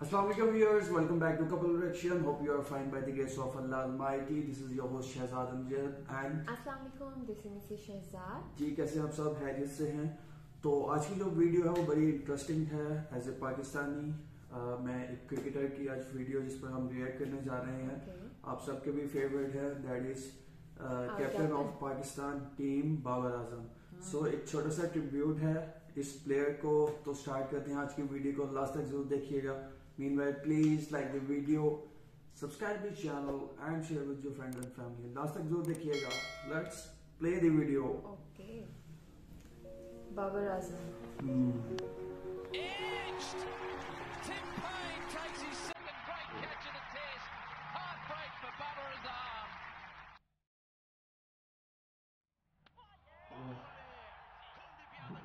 Assalamualaikum viewers, welcome back to Couple Reaction. Hope you are fine by the grace of Allah Almighty. This is your host Shahzad Amjad and वालेकुम this is Mrs Shahzad ji कैसे आप सब? हैरियत से हैं। तो आज की जो वीडियो है वो बड़ी इंटरेस्टिंग है एज ए पाकिस्तानी अ, मैं एक क्रिकेटर की आज वीडियो जिस पर हम रिएक्ट करने जा रहे हैं। Okay. आप सबके भी फेवरेट है that is captain of Pakistan team Babar Azam so एक छोटा सा ट्रिब्यूट है इस प्लेयर को तो स्टार्ट करते हैं आज की वीडियो को। लास्ट तक ज़रूर देखिएगा। Meanwhile please like the video subscribe the channel and share with your friends and family last तक जरूर देखिएगा let's play the video okay Babar Azam Edged. Tim Payne takes his second great catch of the test. Heartbreak for Babar Azam.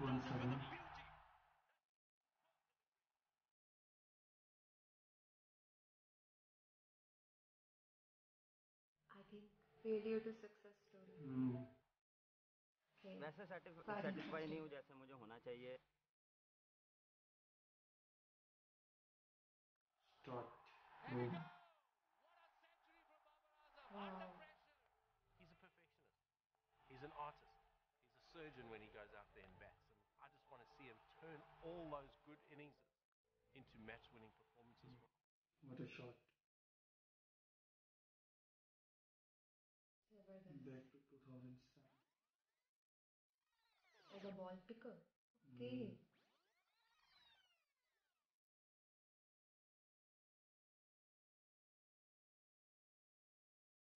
One second. Failure to success story Hmm. Okay वैसे satisfy Fine. Satisfy नहीं हूँ जैसे मुझे होना चाहिए Start. Boom. Wow He's a perfectionist. He's an artist. He's a surgeon when he goes out there and bats. And I just want to see him turn all those good innings into match-winning performances. What a shot. As a ball picker okay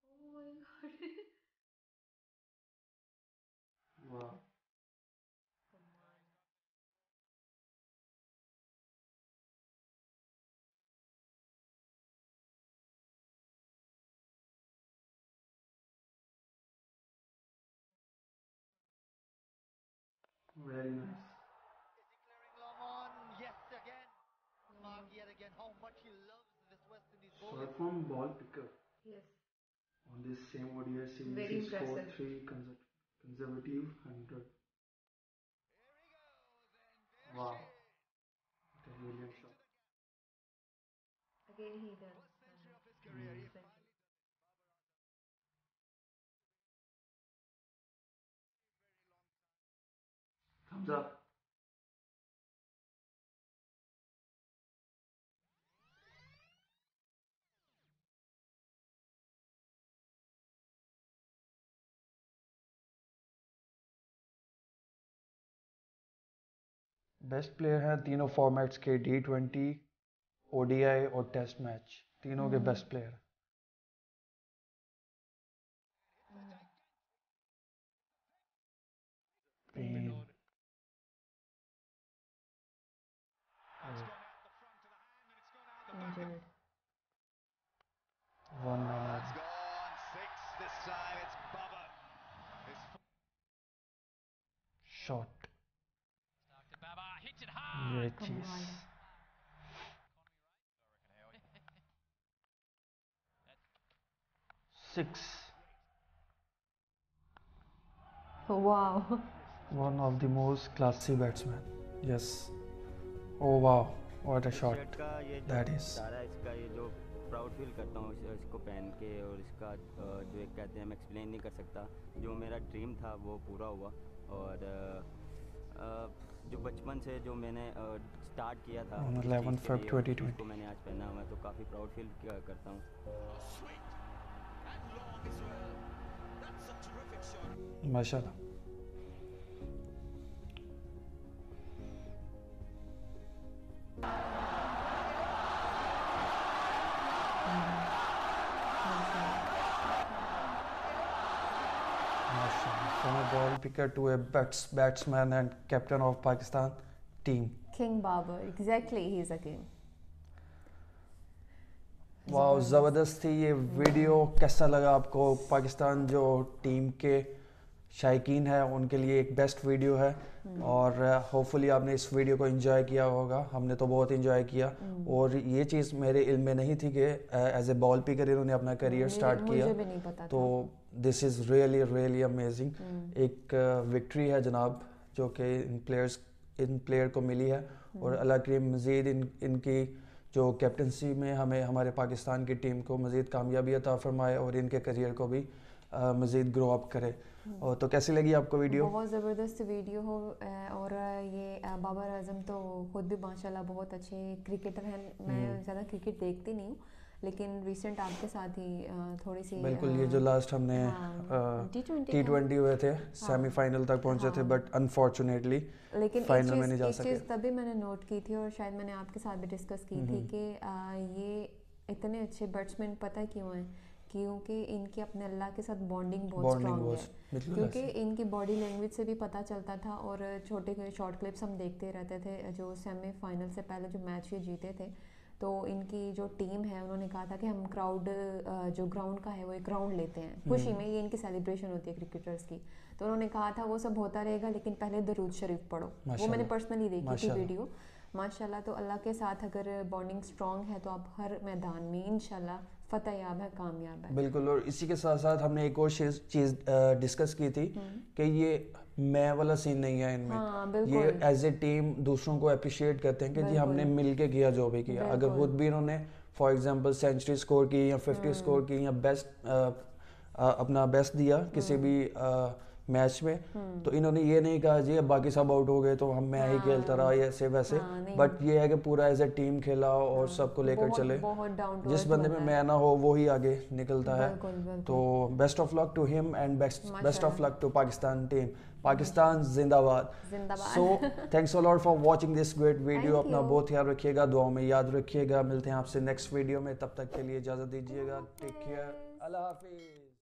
Oh my god. Very nice. Declaring long on, yes again. Mark yet again how much he loves this West Indies bowling. Short form ball picker. Yes. On this same ODI series, Very he scored impressive. three conser- conservative hundred. Wow. What a brilliant shot. Again he does. Up. Best player हैं तीनों formats के T twenty ODI और test match तीनों के best player तीन kill it. One minute. It's gone six this time. It's Bubba. It's Shot. Baba hits it hard. Yeah. Six. Wow. One of the most classy batsmen. Yes. Oh wow. What a shot. Shirt का ये जो That is. सारा इसका ये जो proud feel करता हूँ इस- इसको पहन के और इसका जो एक कहते हैं मैं एक्सप्लेन नहीं कर सकता जो मेरा ड्रीम था वो पूरा हुआ और अ, अ, जो बचपन से जो मैंने स्टार्ट किया था On इस 11 चीज़ के Feb लिए, उस चीज़ 2020. को मैंने आज पहना हुआ है तो काफ़ी प्राउड फील करता हूँ माशाल्लाह picker to a bats, batsman and captain of Pakistan team. King Babar. Exactly, he's a king. वाह ज़बरदस्त थी ये वीडियो कैसा लगा आपको पाकिस्तान जो टीम के शायकीन है उनके लिए एक बेस्ट वीडियो है और होपफुली आपने इस वीडियो को एंजॉय किया होगा हमने तो बहुत एंजॉय किया और ये चीज़ मेरे इल्म में नहीं थी कि एज ए बॉल पिकर इन्होंने अपना करियर स्टार्ट किया तो this is really really amazing. एक विक्ट्री है जनाब जो कि इन प्लेयर्स इन प्लेयर को मिली है। और अल्लाह करीम मज़ीद इन इनकी जो कैप्टनसी में हमें हमारे पाकिस्तान की टीम को मज़ीद कामयाबी अता फरमाए और इनके करियर को भी मज़ीद ग्रो अप करे। और तो कैसी लगी आपको वीडियो बहुत ज़बरदस्त वीडियो हो और ये बाबर आज़म तो खुद भी माशाल्लाह बहुत अच्छे क्रिकेटर हैं। मैं ज़्यादा क्रिकेट देखती नहीं हूँ। लेकिन रिसेंट आपके साथ ही थोड़ी सी बिल्कुल ये जो लास्ट हमने हाँ, T20 टी ट्वेंटी हुए थे सेमीफाइनल तक पहुँचे थे हाँ। बट अनफॉर्चुनेटली लेकिन फाइनल में नहीं जा सके। तभी मैंने नोट की थी और शायद मैंने आपके साथ भी डिस्कस की थी कि ये इतने अच्छे बैट्समैन पता है क्यों हैं? क्योंकि इनकी अपने अल्लाह के साथ बॉन्डिंग बहुत स्ट्रांग है। क्योंकि इनकी बॉडी लैंग्वेज से भी पता चलता था और छोटे शॉर्ट क्लिप्स हम देखते रहते थे जो सेमीफाइनल से पहले जो मैच ये जीते थे। तो इनकी जो टीम है उन्होंने कहा था कि हम क्राउड जो ग्राउंड का है वो एक ग्राउंड लेते हैं। खुशी हम्म। में ये इनकी सेलिब्रेशन होती है क्रिकेटर्स की। तो उन्होंने कहा था वो सब होता रहेगा लेकिन पहले दरूद शरीफ पढ़ो। वो मैंने पर्सनली देखी थी वीडियो माशाल्लाह तो अल्लाह के साथ अगर बॉन्डिंग स्ट्रांग है तो आप हर मैदान में इनशाला फतेह याब है कामयाब है। बिल्कुल और इसी के साथ साथ हमने एक और चीज़ चीज़ डिस्कस की थी कि ये मैं वाला सीन नहीं है इनमें। हाँ ये एज ए टीम दूसरों को अप्रिशिएट करते हैं कि जी हमने। मिल के किया जो भी किया। अगर खुद भी इन्होंने फॉर एग्ज़ाम्पल सेंचुरी स्कोर की या फिफ्टी हम्म। स्कोर की या बेस्ट अपना बेस्ट दिया किसी भी भी मैच में। तो इन्होंने ये नहीं कहा जी बाकी सब आउट हो गए तो हम मैं ही खेलता रहा ऐसे वैसे। हाँ, बट ये है कि पूरा एज ए टीम खेला और सबको लेकर चले। जिस बंदे में मैं ना हो वो ही आगे निकलता है। तो best of luck to him and best best of luck to Pakistan team Pakistan जिंदाबाद। जिंदाबाद। So thanks a lot for watching this great video अपना बहुत ख्याल रखिएगा दुआओं में याद रखिएगा। मिलते हैं आपसे नेक्स्ट वीडियो में। तब तक के लिए इजाज़त दीजिएगा। टेक केयर अल्लाह हाफिज।